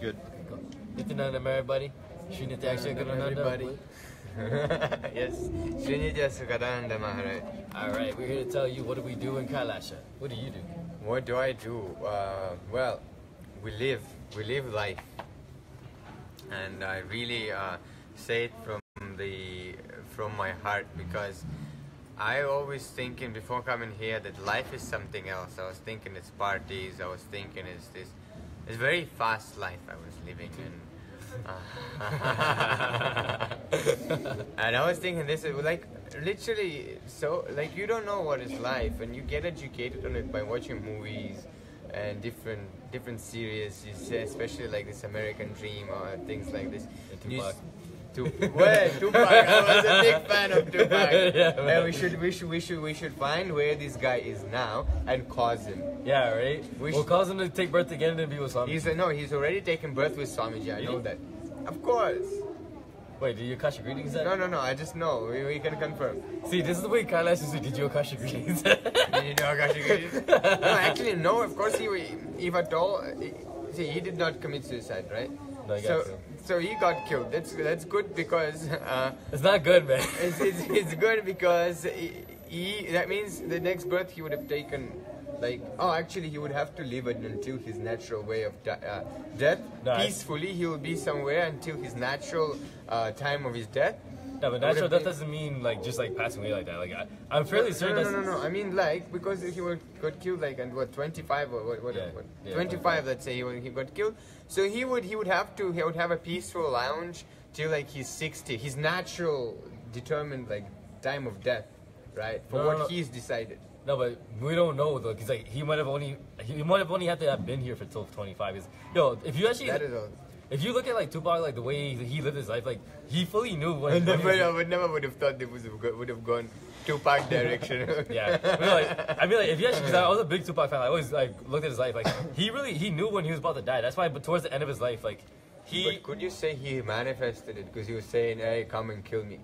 Good. Nithyanandam everybody. Good everybody. yes. Sri Nithya Sukhadananda Maharaj. Alright, we're here to tell you what do we do in Kailasha. What do you do? What do I do? Uh, well, we live. We live life. And I really uh, say it from the from my heart because I always thinking before coming here that life is something else. I was thinking it's parties. I was thinking it's this. It's very fast life I was living in. and I was thinking this is like literally so like you don't know what is life and you get educated on it by watching movies and different different series especially like this American Dream or things like this. You Tupac. Where Tupac. I was a big fan of Tupac. Yeah, and we should, we should, we should, we should find where this guy is now and cause him. Yeah, right? We we'll should- cause him to take birth again and be with Swami. He's no, he's already taken birth with Swamiji. I know that. Of course. Wait, did you Akashic readings then? No, no, no. I just know. We, we can confirm. See, this is the way Kailash is. Did you Akashic readings? Did you know Akashi Giri? No, actually, no. Of course, he. If at all, he- see, he did not commit suicide, right? No, got so, so he got killed. That's that's good because uh, it's not good, man. it's, it's, it's good because he, he that means the next birth he would have taken like oh actually he would have to live it until his natural way of di- uh, death I- peacefully he will be somewhere until his natural uh, time of his death No, but natural death doesn't mean like just like passing away like that. Like I, I'm fairly certain no, that's no, no, no. I mean, like, because he was, got killed, like, at what, 25 or what, what, Yeah, what yeah, 25, let's say, he, he got killed. So he would, he would have to, he would have a peaceful lounge till, like, he's 60. His natural, determined, like, time of death, right? For No, what no, he's decided. No, but we don't know though, because like he might have only he might have only had to have been here for till 25. Is yo, if you actually That is all. If you look at like Tupac, like the way he lived his life, like he fully knew what. I he never, I would never would have thought it was would have gone Tupac direction. Yeah, I mean, like, I mean, like, if you actually, because I was a big Tupac fan, I always like looked at his life. Like, he really, he knew when he was about to die. That's why, but towards the end of his life, like, he, But could you say he manifested it because he was saying, "Hey, come and kill me"?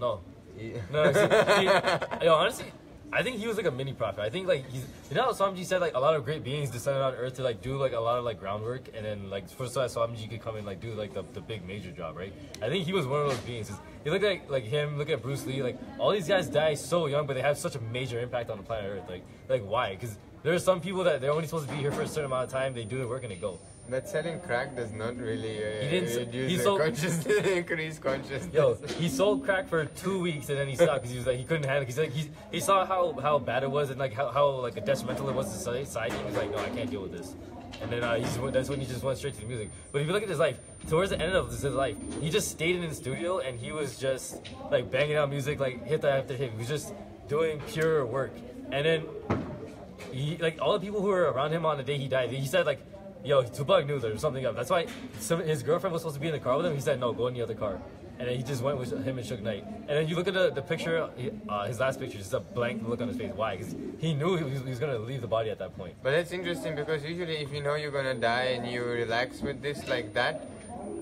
no, He- no, see, see, yo, honestly, I think he was like a mini prophet. I think like he's, you know, how Swamiji said like a lot of great beings descended on Earth to like do like a lot of like groundwork, and then like for so Swamiji could come and like do like the, the big major job, right? I think he was one of those beings. You look at like him, look at Bruce Lee, like all these guys die so young, but they have such a major impact on the planet Earth. Like, like why? Because there are some people that they're only supposed to be here for a certain amount of time. They do their work and they go. But selling crack does not really uh, He didn't reduce he sold- consciousness, increase consciousness. Yo, he sold crack for two weeks and then he stopped because he was like he couldn't handle. He's like he, he saw how, how bad it was and like how, how like a detrimental it was to society. He was like, no, I can't deal with this. And then uh, he just that's when he just went straight to the music. But if you look at his life, towards the end of his life, he just stayed in the studio and he was just like banging out music like hit after hit. He was just doing pure work. And then he like all the people who were around him on the day he died, he said like, "Yo, Tupac knew there was something up." That's why some, his girlfriend was supposed to be in the car with him. He said, "No, go in the other car." And then he just went with him and Suge Knight. And then you look at the, the picture, uh, his last picture, just a blank look on his face. Why? Because he knew he was, he was gonna leave the body at that point. But that's interesting because usually if you know you're gonna die and you relax with this like that,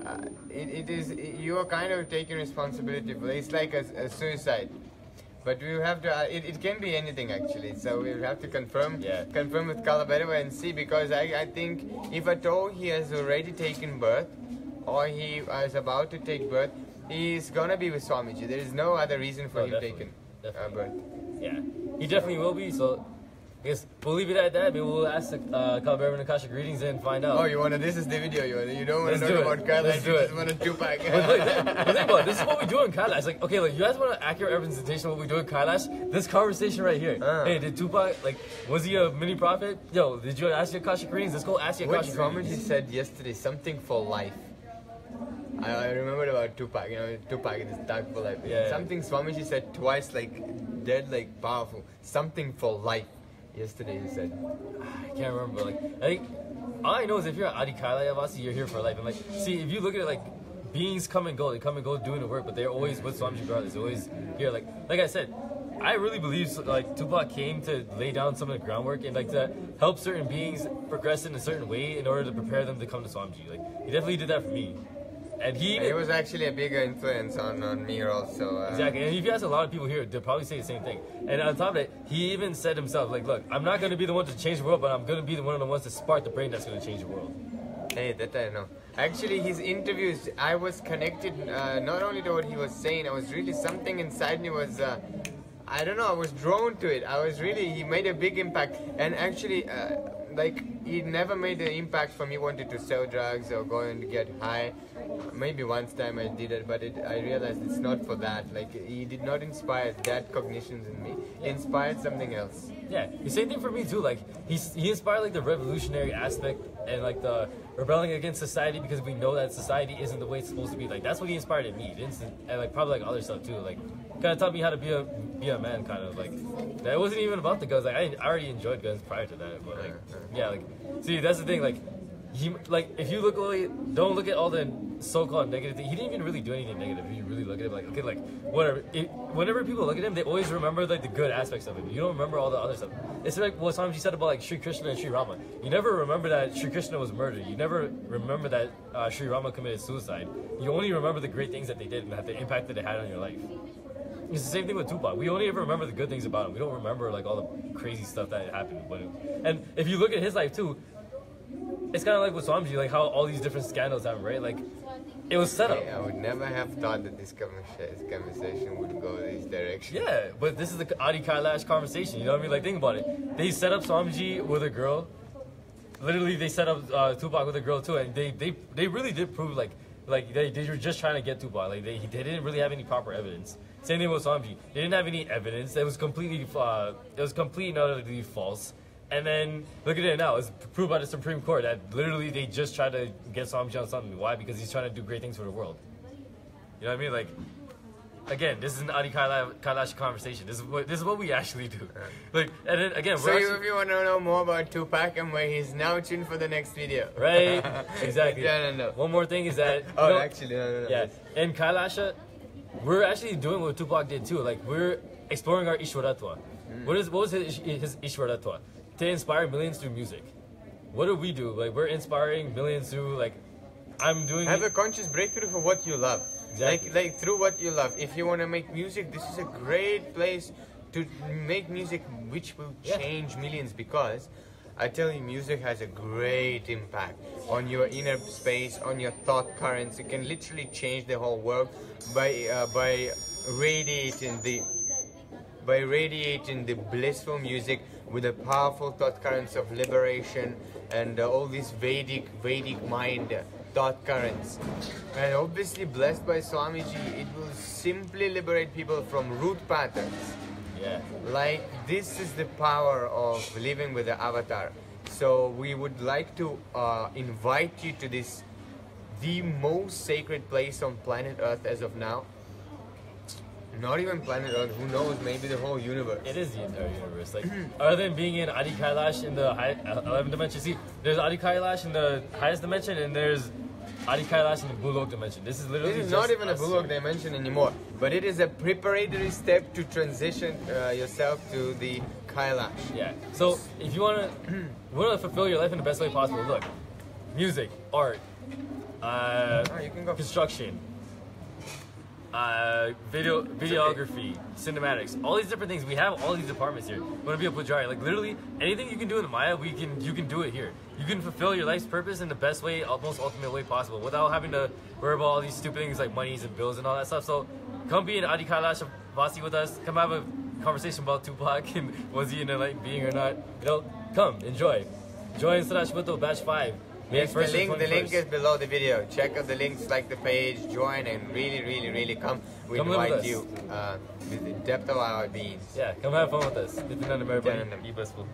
uh, it, it is you are kind of taking responsibility for it. It's like a, a suicide. But we have to. Uh, it, it can be anything actually. So we have to confirm Yeah. confirm with Kalabhairava and see because I, I think if at all he has already taken birth or he is about to take birth, he's gonna be with Swamiji. There is no other reason for Oh, him taking uh, birth. Yeah, he definitely will be. So I guess we'll leave it at that. Maybe we'll ask uh, Kalabhairava and Akashic readings and find out. Oh, you wanna? This is the video. You wanna, you don't wanna Let's talk about Kailash. Let's do it. wanna Tupac. But but think about. This is what we do in Kailash. Like, okay, like you guys want an accurate representation of what we do in Kailash? This conversation right here. Ah. Hey, did Tupac like was he a mini prophet? Yo, did you ask your Akashic readings? Let's go ask your What Akashic Swamiji readings. said yesterday, something for life. I, I remembered about Tupac, you know, Tupac is dark for life. Yeah. Something Swamiji said twice, like dead, like powerful. Something for life. Yesterday he said. Ah, I can't remember. But like, I think all I know is if you're Adi Kaila Yavasi, you're here for life. And like, see, if you look at it, like beings come and go, they come and go doing the work, but they're always with Swamiji. They're always here. Like, like I said. I really believe like Tupac came to lay down some of the groundwork and like to help certain beings progress in a certain way in order to prepare them to come to Swamiji. Like he definitely did that for me, and he He was actually a bigger influence on, on me also. Uh, Exactly, and if you ask a lot of people here, they'll probably say the same thing. And on top of it, he even said himself, like, look, I'm not going to be the one to change the world, but I'm going to be the one of the ones to spark the brain that's going to change the world. Hey, that I know. Actually, his interviews, I was connected uh, not only to what he was saying, I was really something inside me was. Uh, I don't know. I was drawn to it. I was really. He made a big impact, and actually, uh, like he never made an impact for me wanting to sell drugs or going to get high. Maybe once time I did it, but it, I realized it's not for that. Like he did not inspire that cognitions in me. He inspired something else. Yeah, the same thing for me too. Like he's he inspired like the revolutionary aspect and like the rebelling against society because we know that society isn't the way it's supposed to be. Like that's what he inspired in me. And like probably like other stuff too. Like kind of taught me how to be a be a man. Kind of like that wasn't even about the guns. Like I, I already enjoyed guns prior to that. But like yeah, like see that's the thing. Like he like if you look away, don't look at all the so-called negative thing. He didn't even really do anything negative. If you really look at him, like okay, like whatever. It, whenever people look at him, they always remember like the good aspects of him. You don't remember all the other stuff. It's like what Swamiji said about like Sri Krishna and Sri Rama. You never remember that Sri Krishna was murdered. You never remember that uh, Sri Rama committed suicide. You only remember the great things that they did and that the impact that it had on your life. It's the same thing with Tupac. We only ever remember the good things about him. We don't remember like all the crazy stuff that happened. But and if you look at his life too, it's kind of like with Swamiji, like how all these different scandals happen, right? Like it was set up. Hey, I would never have thought that this conversation would go this direction. Yeah, but this is the Adi Kailash conversation. You know what I mean? Like think about it. They set up Swamiji with a girl. Literally, they set up uh, Tupac with a girl too, and they they they really did prove like like they, they were just trying to get Tupac. Like they, they didn't really have any proper evidence. Same thing with Swamiji. They didn't have any evidence. It was completely uh, it was completely and utterly false. And then look at it now. It's proved by the Supreme Court that literally they just tried to get Swamiji on something. Why? Because he's trying to do great things for the world. You know what I mean? Like again, this is an Adi Kailash, conversation. This is what this is what we actually do. Like and then again, So actually, if you want to know more about Tupac and where he's now tuned for the next video. right? Exactly. no, no, no. One more thing is that Oh, know- actually, no, no, no. Yeah, in Kailasha, we're actually doing what Tupac did too. Like we're exploring our Ishwaratva. Mm. What is what was his, his Ishwaratva? To inspire millions through music. What do we do? Like we're inspiring millions through like I'm doing. Have it- a conscious breakthrough for what you love. Exactly. Like, like through what you love. If you want to make music, this is a great place to make music which will Yeah. change millions because I tell you, music has a great impact on your inner space, on your thought currents. It can literally change the whole world by uh, by radiating the by radiating the blissful music with the powerful thought currents of liberation and uh, all these Vedic Vedic mind thought currents. And obviously blessed by Swamiji, it will simply liberate people from root patterns. Yeah. Like this is the power of living with the avatar. So we would like to uh, invite you to this the most sacred place on planet Earth as of now. Not even planet Earth, who knows, maybe the whole universe. It is the entire universe. Like, other than being in Adi Kailash in the high, uh, 11 dimension, see, there's Adi Kailash in the highest dimension, and there's Adi Kailash in the Bhulok dimension. This is literally This is not even a Bullock dimension anymore, but it is a preparatory step to transition uh, yourself to the Kailash. Yeah. So if you wanna wanna fulfill your life in the best way possible, look, music, art, uh, Oh, you can go. construction, uh, video, videography, cinematics, all these different things. We have all these departments here. You wanna be a Pujari? Like literally anything you can do in Maya, we can you can do it here. You can fulfill your life's purpose in the best way, most ultimate way possible, without having to worry about all these stupid things like monies and bills and all that stuff. So come be an Adi Kailash Vasi with us. Come have a conversation about Tupac and was he an enlightened being or not. You know, come enjoy. Join Sadashvito Batch Five. Yes, the link, the link 21st. is below the video. Check out the links, like the page, join, and really, really, really come. We Come invite you uh, with the depth of our beings. Yeah, come have fun with us. Know them, everybody. Done. Be blissful.